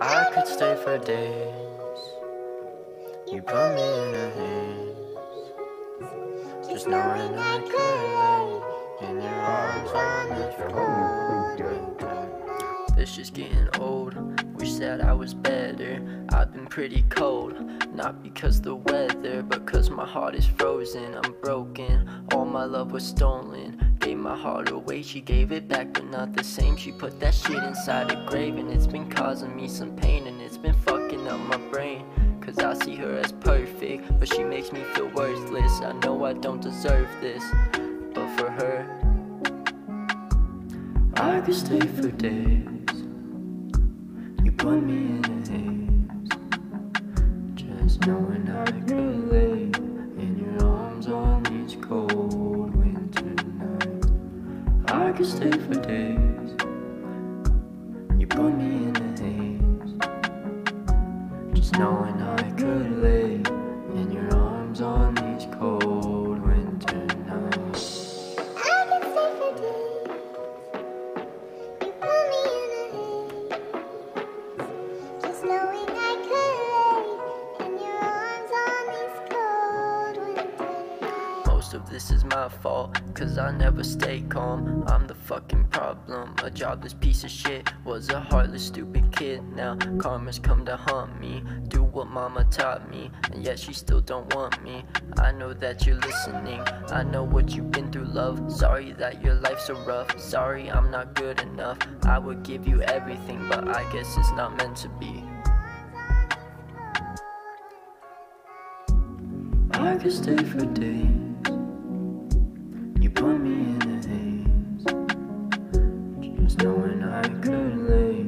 I could stay for days. You put me in your hands. Just knowing I could lay in your arms on. This just getting old. Wish that I was better. I've been pretty cold. Not because the weather, but cause my heart is frozen. I'm broken. All my love was stolen. Gave my heart away, she gave it back, but not the same. She put that shit inside a grave, and it's been causing me some pain, and it's been fucking up my brain. Cause I see her as perfect, but she makes me feel worthless. I know I don't deserve this, but for her, I could stay for days. You put me in a haze, just knowing I could lay could stay for days. You put me in a haze, just knowing I could lay Most of this is my fault, cause I never stay calm. I'm the fucking problem. A jobless piece of shit was a heartless, stupid kid. Now karma's come to haunt me. Do what mama taught me, and yet she still don't want me. I know that you're listening. I know what you've been through, love. Sorry that your life's so rough. Sorry I'm not good enough. I would give you everything, but I guess it's not meant to be. I could stay for days. Put me in a haze. Just knowing I could lay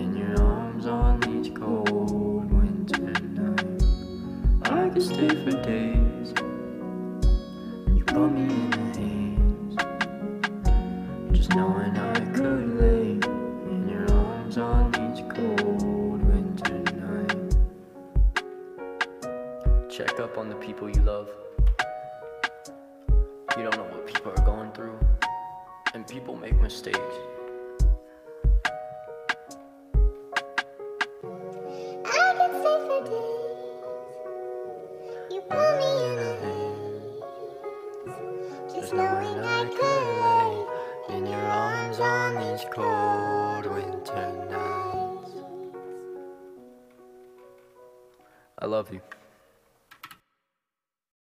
in your arms on these cold winter nights. I could stay for days. You put me in a haze. Just knowing I could lay in your arms on these cold winter nights. Check up on the people you love. You don't know what people are going through, and people make mistakes. I can stay for days. You put me in a haze. Just knowing I could lay in your arms on these cold winter nights. I love you.